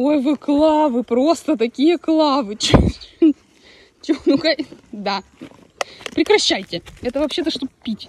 Ой, вы клавы, просто такие клавы. Чё, чё, ну-ка, да. Прекращайте. Это вообще-то, чтобы пить.